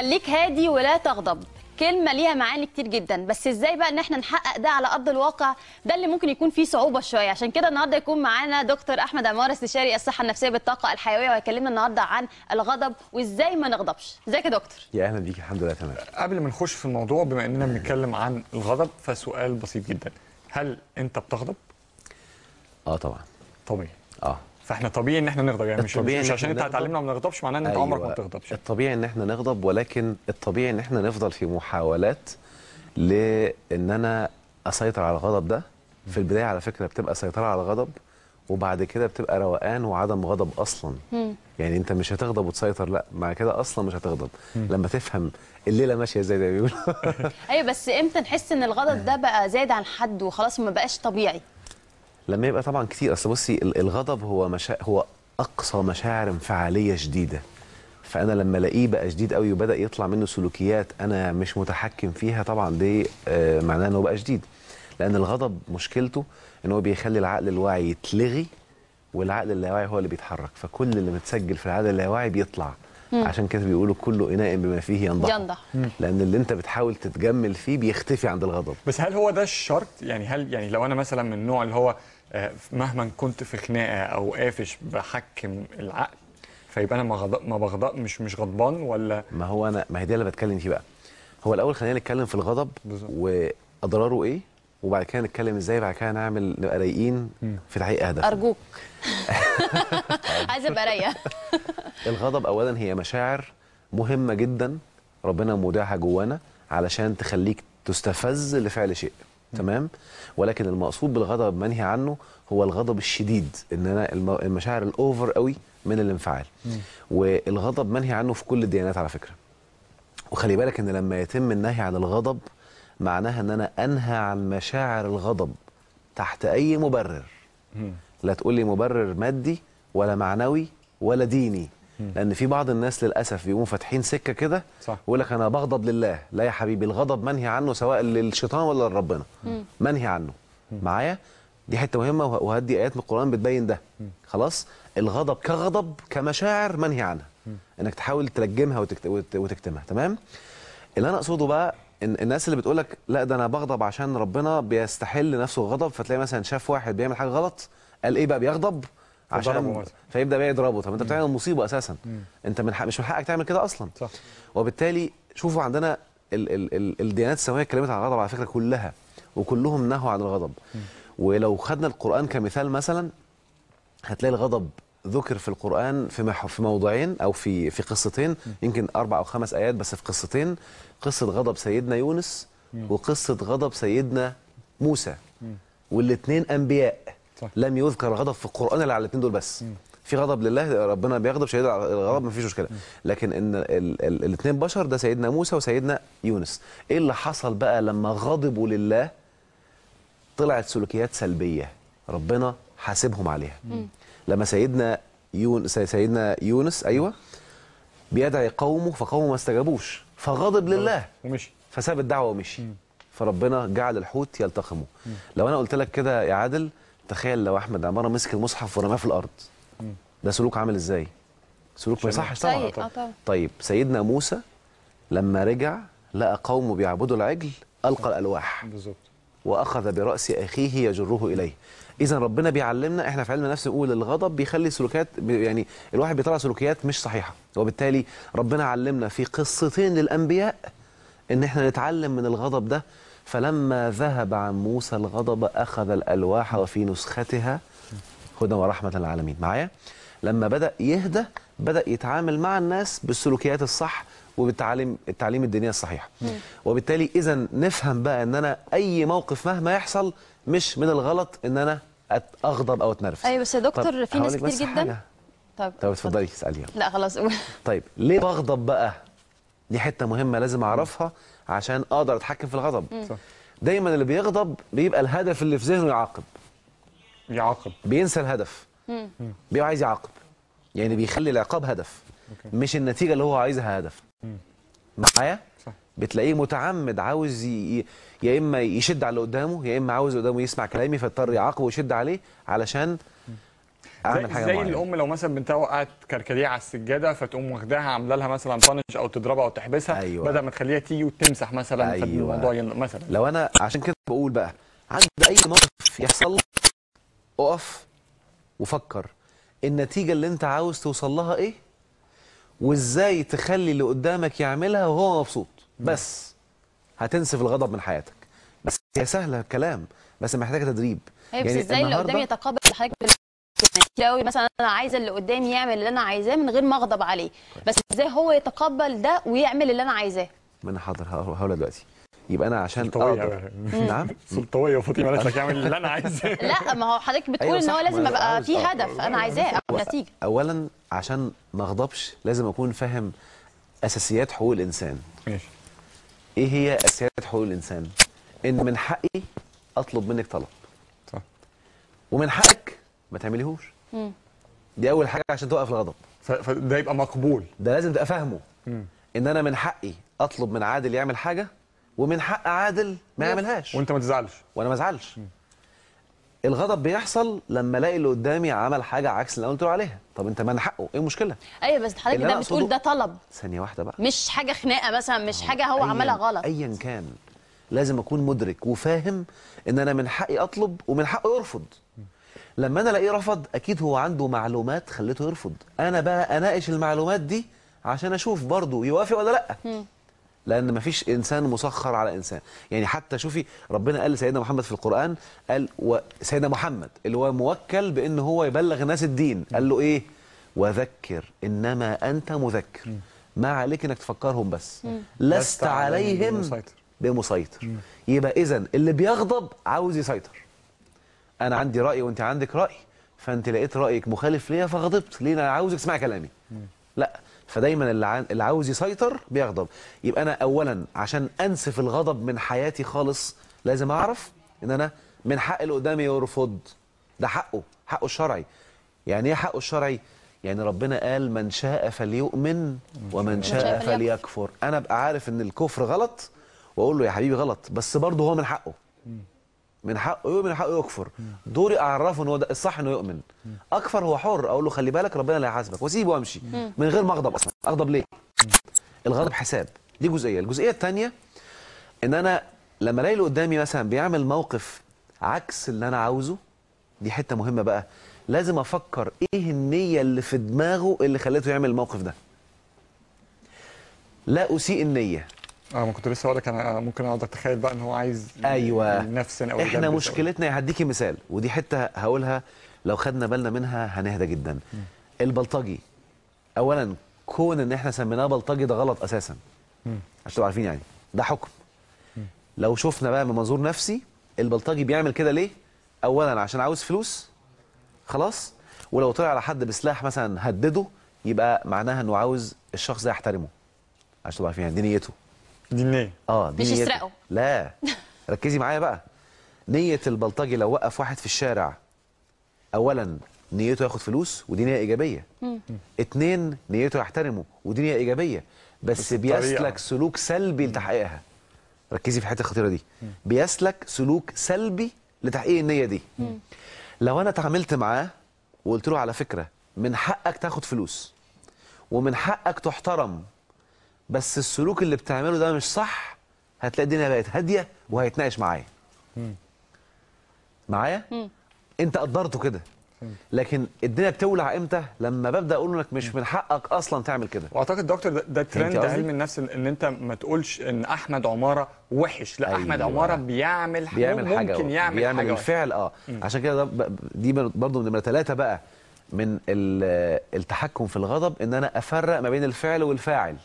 خليك هادي ولا تغضب. كلمة ليها معاني كتير جدا بس إزاي بقى إن إحنا نحقق ده على أرض الواقع؟ ده اللي ممكن يكون فيه صعوبة شوية. عشان كده النهارده يكون معانا دكتور أحمد عمار استشاري الصحة النفسية بالطاقة الحيوية وهيكلمنا النهارده عن الغضب وإزاي ما نغضبش. إزيك يا دكتور؟ يا أهلا بيك الحمد لله تمام. قبل ما نخش في الموضوع بما إننا بنتكلم عن الغضب فسؤال بسيط جدا. هل أنت بتغضب؟ آه طبعا. طبيعي. آه. فاحنا طبيعي إن إحنا نغضب يعني مش, الطبيعي مش عشان أنت نغضب. هتعلمنا ما نغضبش معناه إن أنت عمرك ما بتغضبش الطبيعي إن إحنا نغضب ولكن الطبيعي إن إحنا نفضل في محاولات لإن أنا أسيطر على الغضب ده. في البداية على فكرة بتبقى سيطرة على الغضب وبعد كده بتبقى روقان وعدم غضب أصلا. يعني أنت مش هتغضب وتسيطر لأ مع كده أصلا مش هتغضب. لما تفهم الليلة ماشية إزاي ده بيقول أيوه بس إمتى نحس إن الغضب ده بقى زايد عن حد وخلاص ما بقاش طبيعي؟ لما يبقى طبعا كتير. أصل بصي ال- الغضب هو مشا... هو أقصى مشاعر انفعالية شديدة. فأنا لما ألاقيه بقى شديد قوي وبدأ يطلع منه سلوكيات أنا مش متحكم فيها طبعا دي آه، معناه إن هو بقى شديد. لأن الغضب مشكلته إن هو بيخلي العقل الواعي يتلغي والعقل اللاواعي هو اللي بيتحرك. فكل اللي متسجل في العقل اللاواعي بيطلع. عشان كده بيقولوا كل إناء بما فيه ينضح. ينضح. لأن اللي أنت بتحاول تتجمل فيه بيختفي عند الغضب. بس هل هو ده الشرط؟ يعني هل يعني لو أنا مثلا من النوع اللي هو آه، مهما كنت في خناقة أو قافش بحكم العقل فيبقى أنا ما غضب ما بغضب مش مش غضبان ولا؟ ما هو أنا ما هي دي اللي بتكلم فيه بقى. هو الأول خلينا نتكلم في الغضب بالظبط. وأضراره إيه؟ وبعد كده نتكلم إزاي بعد كده نعمل نبقى رايقين في تحقيق اهدافنا أرجوك. عايزه أبقى رايقة. الغضب اولا هي مشاعر مهمة جدا ربنا مودعها جوانا علشان تخليك تستفز لفعل شيء تمام؟ ولكن المقصود بالغضب منهي عنه هو الغضب الشديد إن أنا الم- المشاعر الأوفر قوي من الانفعال. والغضب منهي عنه في كل الديانات على فكرة. وخلي بالك إن لما يتم النهي عن الغضب معناها إن أنا أنهى عن مشاعر الغضب تحت أي مبرر. لا تقول لي مبرر مادي ولا معنوي ولا ديني. لأن في بعض الناس للأسف بيقوموا فاتحين سكة كده صح. ويقول لك أنا بغضب لله. لا يا حبيبي الغضب منهي عنه سواء للشيطان ولا لربنا. منهي عنه. معايا؟ دي حتة مهمة وه- وهدي آيات من القرآن بتبين ده. خلاص؟ الغضب كغضب كمشاعر منهي عنها. إنك تحاول تلجمها وتكت... وت- وتكتمها. تمام؟ اللي أنا أقصده بقى الناس اللي بتقول لك لا ده أنا بغضب عشان ربنا بيستحل نفسه الغضب فتلاقي مثلا شاف واحد بيعمل حاجة غلط قال إيه بقى؟ بيغضب؟ عشان. فيبدأ بقى يضربه. طب أنت بتعمل مصيبة أساسا. أنت من حق مش من حقك تعمل كده أصلا. صح. وبالتالي شوفوا عندنا ال ال ال الديانات السماوية اتكلمت عن الغضب على فكرة كلها وكلهم نهوا عن الغضب. ولو خدنا القرآن كمثال مثلا هتلاقي الغضب ذكر في القرآن في مح في موضوعين أو في في قصتين يمكن أربع أو خمس آيات بس في قصتين. قصة غضب سيدنا يونس وقصة غضب سيدنا موسى. والاثنين أنبياء. صح. لم يذكر الغضب في القرآن إلا على الاثنين دول بس. في غضب لله ربنا بيغضب شديد على الغضب مفيش مشكلة. لكن إن الاثنين بشر ده سيدنا موسى وسيدنا يونس. إيه اللي حصل بقى لما غضبوا لله؟ طلعت سلوكيات سلبية. ربنا حاسبهم عليها. لما سيدنا يون سي- سيدنا يونس أيوه بيدعي قومه فقومه ما استجابوش فغضب لله. ومشي. فساب الدعوة ومشي. فربنا جعل الحوت يلتقمه. لو أنا قلت لك كده يا عادل تخيل لو أحمد عمارة مسك المصحف ورماه في الأرض. ده سلوك عامل إزاي؟ سلوك ما؟ يصحش طبعا. سيء آه طبعا. طيب سيدنا موسى لما رجع لقى قومه بيعبدوا العجل ألقى الألواح. بالظبط. وأخذ برأس أخيه يجره إليه. اذا ربنا بيعلمنا إحنا في علم النفس نقول الغضب بيخلي سلوكيات يعني الواحد بيطلع سلوكيات مش صحيحة. وبالتالي ربنا علمنا في قصتين للأنبياء إن إحنا نتعلم من الغضب ده. فلما ذهب عن موسى الغضب أخذ الألواح وفي نسختها هدى ورحمة للعالمين. معايا؟ لما بدأ يهدى بدأ يتعامل مع الناس بالسلوكيات الصح وبالتعليم التعليم الدينية الصحيحة. وبالتالي إذا نفهم بقى إن أنا أي موقف مهما يحصل مش من الغلط إن أنا أغضب أو أتنرفز. أيوه بس يا دكتور طب في ناس كتير جدا حاجة. طيب طب اتفضلي اسألي. لا خلاص قول طيب ليه بغضب بقى؟ دي حتة مهمة لازم أعرفها عشان أقدر أتحكم في الغضب. صح. دايما اللي بيغضب بيبقى الهدف اللي في ذهنه يعاقب. يعاقب. بينسى الهدف. بيبقى عايز يعاقب. يعني بيخلي العقاب هدف. مش النتيجة اللي هو عايزها هدف. معايا. بتلاقيه متعمد عاوز ي... يا إما يشد على اللي قدامه يا إما عاوز اللي قدامه يسمع كلامي فيضطر يعاقبه ويشد عليه علشان أعمل حاجة زي الأم لو مثلا بنتها وقعت كركدية على السجادة فتقوم واخداها عاملة لها مثلا بانش أو تضربها أو تحبسها أيوة. بدل ما تخليها تيجي وتمسح مثلا أيوة. فالموضوع ين... مثلا لو أنا عشان كده بقول بقى عند أي موقف يحصل أقف وفكر النتيجة اللي أنت عاوز توصل لها إيه وازاي تخلي اللي قدامك يعملها وهو مبسوط. بس هتنسف الغضب من حياتك. بس هي سهلة كلام بس محتاجة تدريب. هي بس إزاي اللي قدامي يتقبل حضرتك يعني كتير قوي مثلا أنا عايزة اللي قدامي يعمل اللي أنا عايزاه من غير ما أغضب عليه. بس إزاي هو يتقبل ده ويعمل اللي أنا عايزاه؟ أنا حاضر هقولها دلوقتي. يبقى أنا عشان بقى. نعم. سلطويه وفاطمه قالت لك اعمل اللي أنا عايزاه لا ما هو حضرتك بتقول أيوة إن هو لازم أبقى في. هدف أنا عايزاه أو نتيجة. اولا عشان ما أغضبش لازم أكون فاهم أساسيات حقوق الإنسان. ماشي. إيه هي أساسيات حقوق الإنسان؟ إن من حقي أطلب منك طلب. صح. ومن حقك ما تعمليهوش. دي أول حاجة عشان توقف الغضب. فده يبقى مقبول. ده لازم تبقى فاهمه. إن أنا من حقي أطلب من عادل يعمل حاجة ومن حق عادل ما يعملهاش. وانت ما تزعلش. وأنا ما ازعلش. الغضب بيحصل لما الاقي اللي قدامي عمل حاجة عكس اللي أنا قلت له عليها. طب انت من حقه إيه المشكلة؟ أيوه بس حضرتك ده بتقول ده طلب. ثانية واحدة بقى. مش حاجة خناقة مثلا مش حاجة هو أياً- عملها غلط. ايا كان لازم أكون مدرك وفاهم إن أنا من حقي أطلب ومن حقه يرفض. لما أنا ألاقيه رفض أكيد هو عنده معلومات خلته يرفض. أنا بقى أناقش المعلومات دي عشان أشوف برضه يوافق ولا لأ. لأن مفيش انسان مسخر على انسان. يعني حتى شوفي ربنا قال لسيدنا محمد في القرآن قال. سيدنا محمد اللي هو موكل بأن هو يبلغ الناس الدين. قال له إيه؟ وذكر إنما أنت مذكر. ما عليك إنك تفكرهم بس. لست عليهم بمسيطر. يبقى إذا اللي بيغضب عاوز يسيطر. أنا عندي رأي وأنت عندك رأي فأنت لقيت رأيك مخالف ليا فغضبت. ليه؟ أنا عاوزك تسمع كلامي. لا فدايما اللي اللي عاوز يسيطر بيغضب. يبقى أنا اولا عشان أنسف الغضب من حياتي خالص لازم أعرف إن أنا من حق اللي قدامي يرفض. ده حقه حقه الشرعي. يعني إيه حقه الشرعي؟ يعني ربنا قال من شاء فليؤمن ومن شاء. فليكفر. أنا أبقى عارف إن الكفر غلط وأقول له يا حبيبي غلط بس برضه هو من حقه. من حقه يؤمن من حقه يكفر. دوري أعرفه ان هو ده الصح إنه يؤمن. أكفر هو حر أقول له خلي بالك ربنا لا يحاسبك وأسيبه وأمشي. من غير ما أغضب أصلا. أغضب ليه؟ الغضب حساب. دي جزئية. الجزئية الثانية إن أنا لما ألاقي اللي قدامي مثلا بيعمل موقف عكس اللي أنا عاوزه دي حتة مهمة بقى. لازم أفكر إيه النية اللي في دماغه اللي خلته يعمل الموقف ده. لا أسيء النية. آه ما كنت لسه هقول لك أنا ممكن اقعد أتخيل بقى إن هو عايز أيوه. نفسنا أو إحنا أو- مشكلتنا هديكي مثال ودي حتة هقولها لو خدنا بالنا منها هنهدى جدا. البلطجي. اولا كون إن إحنا سميناه بلطجي ده غلط أساسا. عشان تبقوا عارفين يعني. ده حكم. لو شفنا بقى من منظور نفسي البلطجي بيعمل كده ليه؟ اولا عشان عاوز فلوس. خلاص. ولو طلع على حد بسلاح مثلا هدده يبقى معناها إنه عاوز الشخص ده يحترمه. عشان تبقوا عارفين يعني دي نيته. دي النية. آه دي مش. يسرقه. لا. ركزي معايا بقى. نية البلطجي لو وقف واحد في الشارع اولا نيته ياخد فلوس ودي نية إيجابية. اتنين نيته يحترمه ودي نية إيجابية. بس. بيسلك سلوك سلبي لتحقيقها. ركزي في الحتة الخطيرة دي. بيسلك سلوك سلبي لتحقيق النية دي. لو أنا اتعاملت معاه وقلت له على فكرة من حقك تاخد فلوس ومن حقك تحترم بس السلوك اللي بتعمله ده مش صح هتلاقي الدنيا بقت هادية وهيتناقش معايا. معايا؟ انت قدرته كده. لكن الدنيا بتولع إمتى؟ لما ببدأ أقول انك مش من حقك أصلا تعمل كده. واعتقد دكتور ده, ده ترند؟ علم النفس ان إن انت ما تقولش إن أحمد عمارة وحش. لا أيوة. احمد. عمارة بيعمل حاجة بيعمل حاجة. ممكن يعمل, بيعمل حاجة وحشة. الفعل آه. عشان كده دي برضه نمره ثلاثة بقى من ال- التحكم في الغضب إن أنا أفرق ما بين الفعل والفاعل.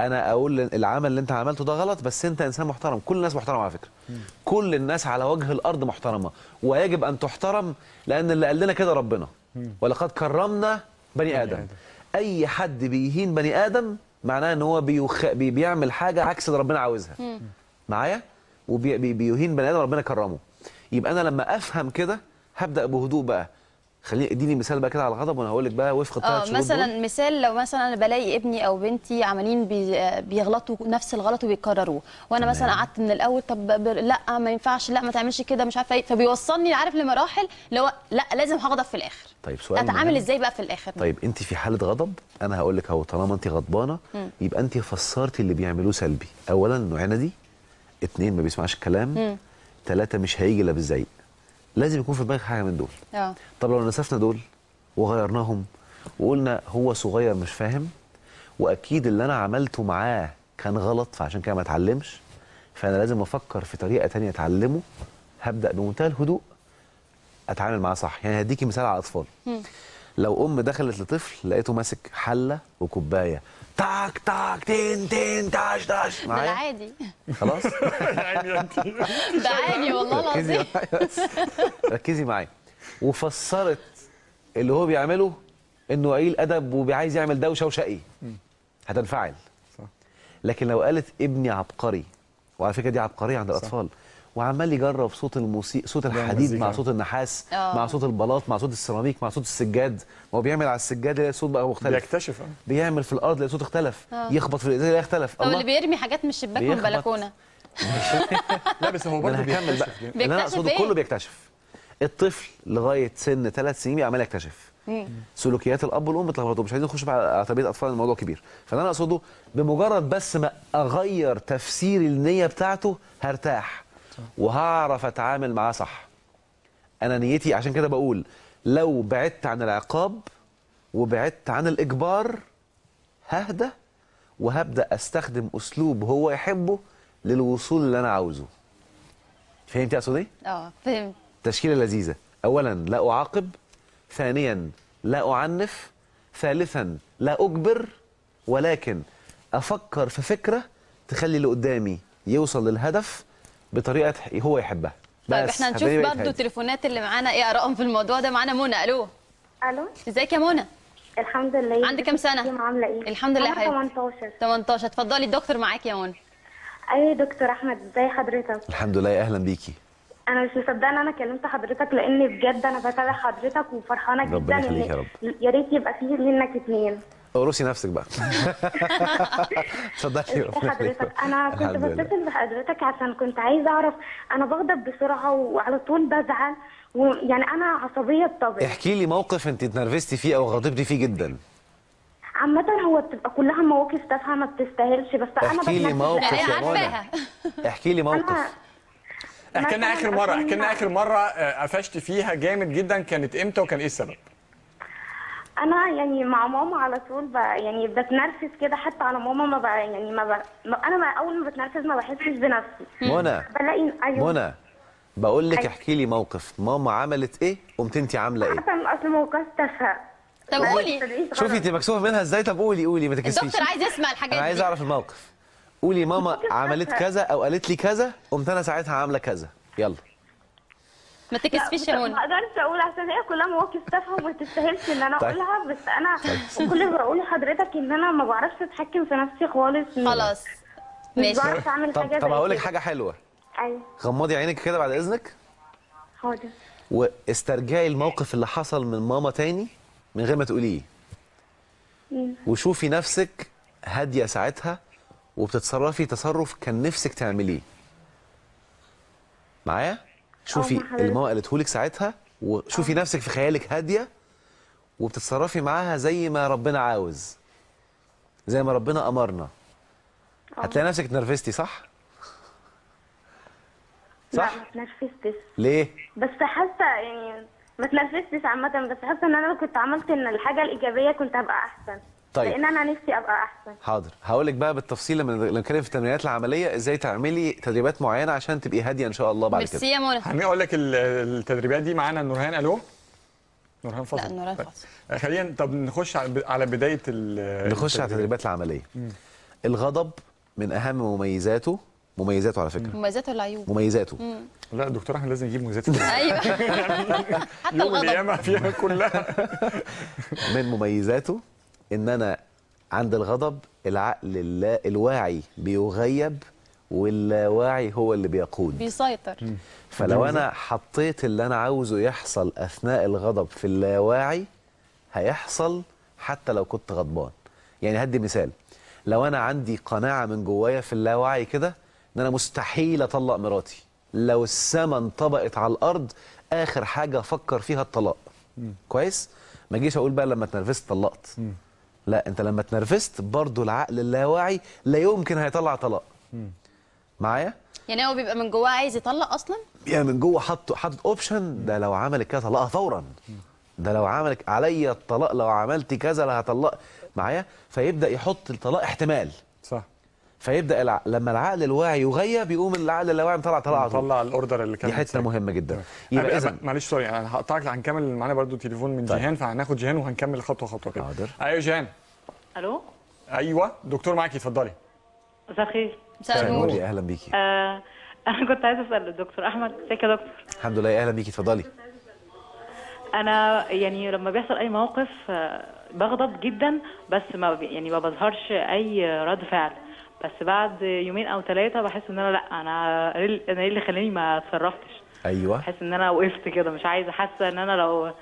أنا أقول العمل اللي انت عملته ده غلط بس انت انسان محترم. كل الناس محترمة على فكرة. كل الناس على وجه الأرض محترمة. ويجب أن تحترم لأن اللي قال لنا كده ربنا. ولقد كرمنا بني آدم. آدم. أي حد بيهين بني آدم معناه إن هو بيخ... بي... بيعمل حاجة عكس اللي ربنا عاوزها. معايا؟ وبيهين بني آدم ربنا كرمه. يبقى أنا لما أفهم كده هبدأ بهدوء بقى. خليني اديني مثال بقى كده على الغضب وأنا هقول لك بقى وفق الثلاث آه مثلا دول. مثال لو مثلا أنا بلاقي ابني أو بنتي عمالين بي بيغلطوا نفس الغلط وبيكرروه وأنا مثلا قعدت من الأول طب لأ ما ينفعش لأ ما تعملش كده مش عارفة إيه فبيوصلني عارف لمراحل اللي هو لأ لازم هغضب في الآخر. طيب سؤال أتعامل. إزاي بقى في الآخر؟ طيب انت في حالة غضب أنا هقول لك أهو طالما انت غضبانة يبقى انت فسرتي اللي بيعملوه سلبي. اولا انه عنادي اتنين ما بيسمعش الكلام ثلاثة مش هيجي الا بالزعيق. لازم يكون في دماغك حاجة من دول. آه. طب لو نسفنا دول وغيرناهم وقلنا هو صغير مش فاهم وأكيد اللي أنا عملته معاه كان غلط فعشان كده ما اتعلمش فأنا لازم أفكر في طريقة تانية أتعلمه هبدأ بمنتهى الهدوء أتعامل معاه صح. يعني هديكي مثال على الأطفال. لو أم دخلت لطفل لقيته ماسك حلة وكوباية. تاك تاك تين تين تاش تاش. ده معايا؟ العادي. خلاص. يعني انت ده عادي والله ركزي العظيم. ركزي معايا. وفسرت اللي هو بيعمله إنه قليل أدب وعايز يعمل دوشة وشقي. هتنفعل. صح. لكن لو قالت ابني عبقري وعلى فكرة دي عبقرية عند الأطفال وعمال يجرب صوت الموسيقى صوت الحديد. مع صوت النحاس آه. مع صوت البلاط مع صوت السيراميك مع صوت السجاد. هو بيعمل على السجاد يلاقي الصوت بقى مختلف. بيكتشف آه. بيعمل في الأرض يلاقي صوت اختلف. يخبط في الإزاز يلاقي اختلف. طب اللي بيرمي حاجات من الشباك من بيخبط. البلكونه لا بس هو برضه بقى. بيكتشف. بيكتشف اقصده إيه؟ كله بيكتشف. الطفل لغاية سن ثلاث سنين عمال يكتشف. سلوكيات الأب والأم اتلخبطوا مش عايزين نخش بقى على تربية أطفال الموضوع كبير. فاللي أنا أقصده بمجرد بس ما أغير تفسير النية بتاعته هرتاح. وهعرف أتعامل معاه صح. أنا نيتي عشان كده بقول لو بعدت عن العقاب وبعدت عن الإجبار ههدى وهبدأ أستخدم أسلوب هو يحبه للوصول اللي أنا عاوزه. فهمتي اقصد إيه آه فهمت. تشكيلة لذيذة. اولا لا أعاقب. ثانيا لا أعنف. ثالثا لا أجبر. ولكن أفكر في فكرة تخلي اللي قدامي يوصل للهدف بطريقة هو يحبها. طيب بس إحنا هنشوف هادي. التليفونات اللي معانا إيه آرائهم في الموضوع ده. معانا منى ألو. ألو؟ ازيك يا منى؟ الحمد لله. عندك كام يا عاملة إيه؟ الحمد لله يا أنا حبيبتي. 18 18 اتفضلي الدكتور معاك يا منى. أيوه يا دكتور أحمد ازي حضرتك؟ الحمد لله أهلا بيكي. أنا مش مصدقة إن أنا كلمت حضرتك لأن بجد أنا بتابع حضرتك وفرحانة جدا ربنا يخليك يا رب. يا ريت يبقى فيه منك اتنين. قرصي نفسك بقى. اتفضلي يخليك. حضرتك؟ أنا كنت. بتصل بحضرتك عشان كنت عايزة أعرف أنا بغضب بسرعة وعلى طول بزعل ويعني أنا عصبية بطبعي احكي لي موقف أنت اتنرفزتي فيه أو غضبتي فيه جدا. عامة هو بتبقى كلها مواقف تافهة ما بتستاهلش بس أنا احكي لي موقف يا منى احكي لي موقف. احكي لنا آخر مرة احكي لنا آخر مرة آه، قفشت فيها جامد جدا كانت إمتى وكان إيه السبب؟ أنا يعني مع ماما على طول ب... يعني بتنرفز كده حتى على ماما ما ب... يعني ما, ب... ما أنا ما أول ما بتنرفز ما بحسش بنفسي. منى بلاقي أيوه. منى بقول لك أيوة. احكي لي موقف. ماما عملت إيه؟ قمت انت عاملة إيه؟ عشان أصل موقف تافهه طب قولي. شوفي. انت مكسوفة منها إزاي؟ طب قولي قولي ما تكسفيش. الدكتور عايز يسمع الحاجات أنا عايز دي. أعرف الموقف. قولي ماما عملت كذا أو قالت لي كذا قمت أنا ساعتها عاملة كذا. يلا. ما تكسفيش يا ما منى أقدرش أقول عشان هي كلها مواقف تافهه وما تستاهلش إن أنا طيب. أقولها بس أنا كل اللي بقوله لحضرتك إن أنا ما بعرفش أتحكم في نفسي خالص. خلاص. مش ماشي. بعرف أعمل طب حاجة طب هقول لك. حاجة حلوة. أيوه. غمضي عينك كده بعد إذنك. حاضر. واسترجعي الموقف اللي حصل من ماما تاني من غير ما تقوليه. وشوفي نفسك هادية ساعتها وبتتصرفي تصرف كان نفسك تعمليه. معايا؟ شوفي. اللي ماما قالته لك ساعتها وشوفي نفسك في خيالك هادية وبتتصرفي معاها زي ما ربنا عاوز. زي ما ربنا أمرنا. هتلاقي نفسك اتنرفزتي صح؟ لا صح؟ ما اتنرفزتش. ليه؟ بس حاسة يعني ما اتنرفزتش عامة بس حاسة إن أنا لو كنت عملت إن الحاجة الإيجابية كنت هبقى أحسن. طيب. لأن أنا نفسي أبقى أحسن. حاضر. هقول لك بقى بالتفصيل لما لما نتكلم في التمرينات العملية إزاي تعملي تدريبات معينة عشان تبقي هادية إن شاء الله بعد كده؟ ميرسي يا منى. هنقول لك ال- التدريبات دي معانا. نورهان ألو؟ نورهان فاصل. لا نورهان طيب. فاصل. آه، خلينا طب نخش على بداية ال- نخش على التدريبات العملية. الغضب من أهم مميزاته مميزاته على فكرة. مميزات ولا عيوب مميزاته لا دكتور احمد لازم يجيب مميزات. أيوه. حتى يوم الغضب. القيامة فيها كلها. من مميزاته إن أنا عند الغضب العقل اللا الواعي بيغيب واللاواعي هو اللي بيقود. بيسيطر. فلو أنا حطيت اللي أنا عاوزه يحصل أثناء الغضب في اللاواعي هيحصل حتى لو كنت غضبان. يعني هدي مثال. لو أنا عندي قناعة من جوايا في اللاوعي كده إن أنا مستحيل أطلق مراتي. لو السما انطبقت على الأرض آخر حاجة أفكر فيها الطلاق. كويس؟ ما اجيش أقول بقى لما اتنرفزت طلقت. لا انت لما اتنرفزت برضو العقل اللاواعي لا يمكن هيطلع طلاق. معايا؟ يعني هو بيبقى من جواه عايز يطلق أصلا؟ يعني من جوه حاطط حاطط اوبشن ده لو عملت كده طلقها فورا. ده لو عملت عليا الطلاق لو عملت كذا لا هطلق. معايا؟ فيبدأ يحط الطلاق احتمال. صح. فيبدأ الع... لما العقل الواعي يغيب يقوم العقل اللاواعي مطلع طول. نطلع ال order اللي كان دي حتة. مهمة جدا. يبقى اذا معلش sorry أنا هقطعك هنكمل معانا برضو تليفون من طيب. جيهان فهناخد جيهان وهنكمل خطوة خطوة كده. حاضر. أيوه جيهان. ألو؟ أيوه دكتور معاكي اتفضلي. مساء الخير. مساء النور. أهلا بيكي. آه أنا كنت عايزة أسأل الدكتور أحمد. ازيك يا دكتور؟ الحمد لله. أهلا بيكي اتفضلي. أنا يعني لما بيحصل أي موقف آه بغضب جدا بس ما يعني ما بظهرش أي رد فعل. بس بعد يومين أو ثلاثة بحس إن أنا لأ أنا إيه- أنا إيه اللي خلاني ما اتصرفتش. أيوه. بحس إن أنا وقفت كده مش عايزة حاسة إن أنا لو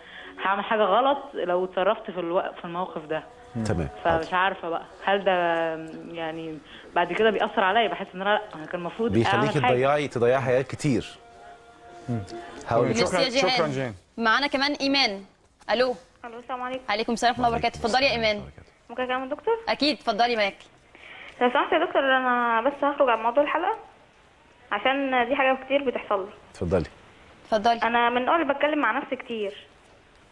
هعمل حاجة غلط لو اتصرفت في الوقت في الموقف ده. تمام. فمش عارفة بقى هل ده يعني بعد كده بيأثر عليا؟ بحس إن أنا لأ أنا كان المفروض بيخليكي تضيعي تضيعي حاجات كتير. هقول لك. ميرسي يا شكرا شكرا جيهان جيهان. معانا كمان إيمان. ألو. ألو السلام عليكم. عليكم السلام ورحمة الله وبركاته. اتفضلي يا إيمان. ممكن أكلم الدكتور؟ أكيد اتفضلي معاك. لو سمحت يا دكتور أنا بس هخرج عن موضوع الحلقة عشان دي حاجة كتير بتحصل لي. اتفضلي. اتفضلي. أنا من اللي بتكلم مع نفسي كتير.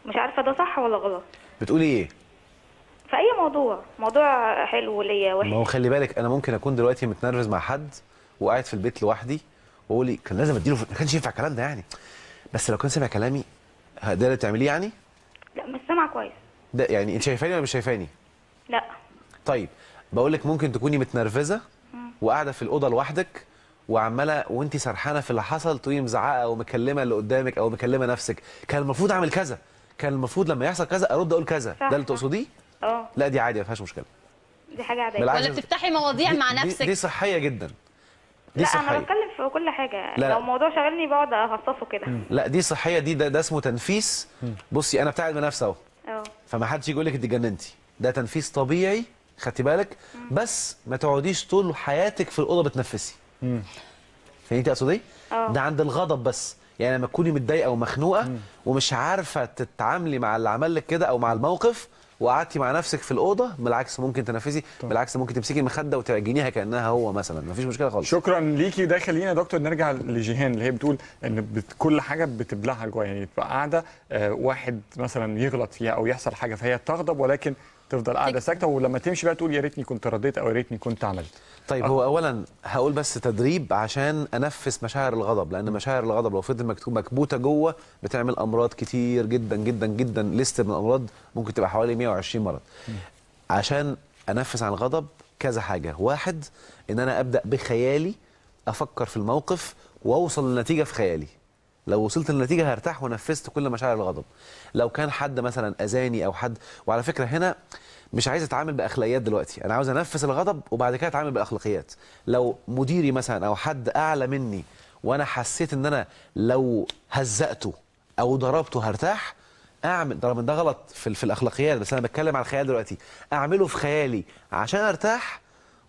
مش عارفة ده صح ولا غلط. بتقولي إيه؟ في أي موضوع؟ موضوع حلو ليا ما هو وحش خلي بالك أنا ممكن أكون دلوقتي متنرفز مع حد وقاعد في البيت لوحدي وأقول كان لازم أديله ما كانش ينفع الكلام ده يعني. بس لو كان سمع كلامي ده اللي بتعمليه يعني؟ لا مش سامعه كويس. ده يعني أنت شايفاني ولا مش شايفاني؟ لا. طيب بقول لك ممكن تكوني متنرفزة وقاعدة في الأوضة لوحدك وعمالة وانت سرحانة في اللي حصل تقومي مزعقة أو مكلمة اللي قدامك أو مكلمة نفسك. كان المفروض أعمل كذا. كان المفروض لما يحصل كذا أرد أقول كذا. ده اللي. تقصديه؟ آه. لا دي عادي ما فيهاش مشكلة. دي حاجة عادية. ولا بتفتحي مواضيع مع نفسك دي صحية جدا. دي لا صحية. أنا بتكلم في كل حاجة. لا. لو موضوع شغلني بقعد افصصه كده. لا دي صحية. دي ده, ده اسمه تنفيس. بصي أنا بتاعت بنفسي أهو. آه. فما حدش يجي يقول لك انت اتجننتي ده تنفيس طبيعي خدتي بالك؟ بس ما تقعديش طول حياتك في الأوضة بتنفسي. فهمتي اقصد إيه. ده عند الغضب بس. يعني لما تكوني متضايقة ومخنوقه ومش عارفة تتعاملي مع اللي عمل لك كده أو مع الموقف وقعدتي مع نفسك في الأوضة بالعكس ممكن تنفسي بالعكس ممكن تمسكي المخدة وتعجنيها كأنها هو مثلا. مفيش مشكلة خالص. شكرا ليكي. ده خلينا يا دكتور نرجع لجيهان اللي هي بتقول إن بت كل حاجة بتبلعها جواها يعني تبقى قاعدة آه، واحد مثلا يغلط فيها أو يحصل حاجة فهي تغضب ولكن تفضل قاعدة ساكتة ولما تمشي بقى تقول يا ريتني كنت رديت أو يا ريتني كنت عملت. طيب هو اولا هقول بس تدريب عشان أنفس مشاعر الغضب لأن مشاعر الغضب لو فضل مكتوب مكبوتة جوه بتعمل أمراض كتير جدا جدا جدا لست من الأمراض ممكن تبقى حوالي 120 مرض. عشان أنفس عن الغضب كذا حاجة. واحد إن أنا أبدأ بخيالي أفكر في الموقف وأوصل لنتيجة في خيالي. لو وصلت للنتيجة هرتاح ونفذت كل مشاعر الغضب. لو كان حد مثلا أذاني أو حد وعلى فكرة هنا مش عايز أتعامل بأخلاقيات دلوقتي. أنا عاوز أنفذ الغضب وبعد كده أتعامل بالاخلاقيات لو مديري مثلا أو حد أعلى مني وأنا حسيت إن أنا لو هزقته أو ضربته هرتاح أعمل طبعا ده غلط في, في الأخلاقيات بس أنا بتكلم على الخيال دلوقتي. أعمله في خيالي عشان أرتاح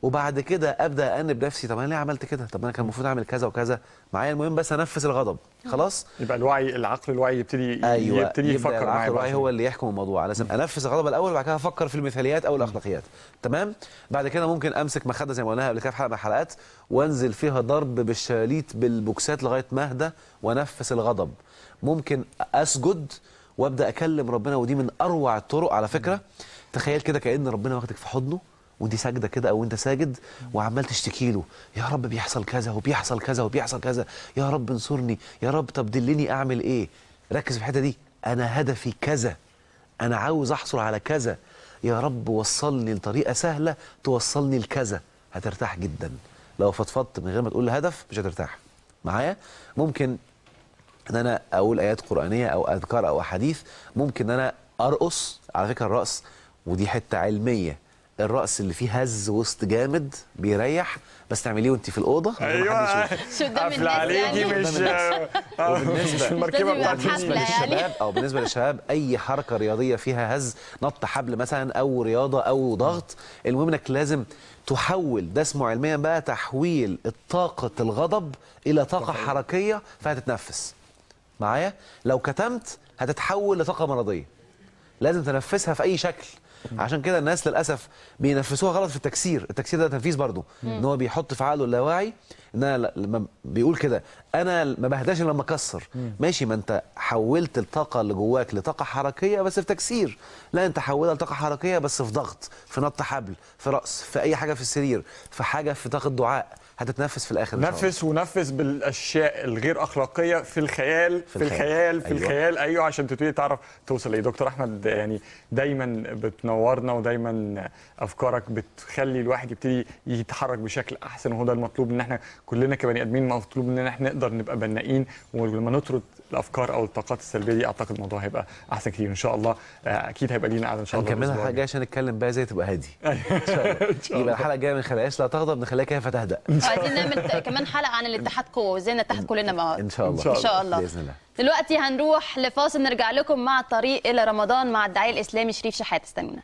وبعد كده أبدأ أنب نفسي طب أنا ليه عملت كده؟ طب أنا كان المفروض أعمل كذا وكذا. معايا المهم بس أنفذ الغضب. خلاص؟ يبقى الوعي العقل الواعي يبتدي أيوه. يبتدي يبدأ يفكر العقل معايا الواعي بقى هو اللي يحكم الموضوع. لازم أنفذ الغضب الأول وبعد كده أفكر في المثاليات أو الأخلاقيات. تمام؟ بعد كده ممكن أمسك مخدة زي ما قلناها قبل كده في حلقة من الحلقات وأنزل فيها ضرب بالشاليت بالبوكسات لغاية ما اهدى وانفس الغضب. ممكن أسجد وأبدأ أكلم ربنا ودي من أروع الطرق على فكرة. تخيل كده كأن ربنا واخدك في حضنه. وانت ساجدة كده أو أنت ساجد وعمال تشتكي له يا رب بيحصل كذا وبيحصل كذا وبيحصل كذا يا رب انصرني يا رب طب دلني أعمل إيه؟ ركز في الحتة دي أنا هدفي كذا أنا عاوز أحصل على كذا يا رب وصلني لطريقة سهلة توصلني لكذا. هترتاح جدا. لو فضفضت من غير ما تقول هدف مش هترتاح. معايا؟ ممكن إن أنا أقول آيات قرآنية أو أذكار أو أحاديث ممكن إن أنا أرقص على فكرة الرقص ودي حتة علمية الرقص اللي فيه هز وسط جامد بيريح. بس تعمليه وانت في الأوضة. قدام قافلة الناس عليكي يعني؟ مش قدام آه، المركبه بتاعت. يعني. للشباب أو بالنسبة للشباب أي حركة رياضية فيها هز نط حبل مثلا أو رياضة أو ضغط المهم إنك لازم تحول ده اسمه علميا بقى تحويل الطاقة الغضب إلى طاقة. حركية فهتتنفس. معايا؟ لو كتمت هتتحول لطاقة مرضية. لازم تنفسها في أي شكل. عشان كده الناس للأسف بينفسوها غلط في التكسير. التكسير ده تنفيذ برضه. إن هو بيحط في عقله اللاواعي إن أنا لما بيقول كده أنا ما بهداش لما أكسر. ماشي ما أنت حولت الطاقة اللي جواك لطاقة حركية بس في تكسير. لا أنت حولها لطاقة حركية بس في ضغط في نط حبل في راس في أي حاجة في السرير في حاجة في طاقة دعاء. هتتنفس في الآخر. نفس ونفس بالأشياء الغير أخلاقية في الخيال في, في الخيال, الخيال. في أيوة. الخيال أيوه عشان تبتدي تعرف توصل إيه دكتور أحمد يعني دايما بتنورنا ودايما أفكارك بتخلي الواحد يبتدي يتحرك بشكل أحسن وهو ده المطلوب إن إحنا كلنا كبني آدمين مطلوب إن إحنا نقدر نبقى بنائين ولما نطرد الأفكار أو الطاقات السلبية دي أعتقد الموضوع هيبقى أحسن كتير إن شاء الله آه، أكيد هيبقى لينا قعدة إن شاء الله هنكملها الأسبوع حاجة عشان نتكلم بقى إزاي تبقى هادي إن شاء الله. يبقى الحلقة الجاية من خلاياش لا تغضب نخليها كيف تهدأ وعايزين نعمل كمان حلقة عن الاتحاد قوه وازاي نتحد كلنا مع بعض إن شاء الله. إن شاء الله. بإذن الله. دلوقتي هنروح لفاصل نرجع لكم مع الطريق إلى رمضان مع الداعيه الإسلامي شريف شحات. استنونا.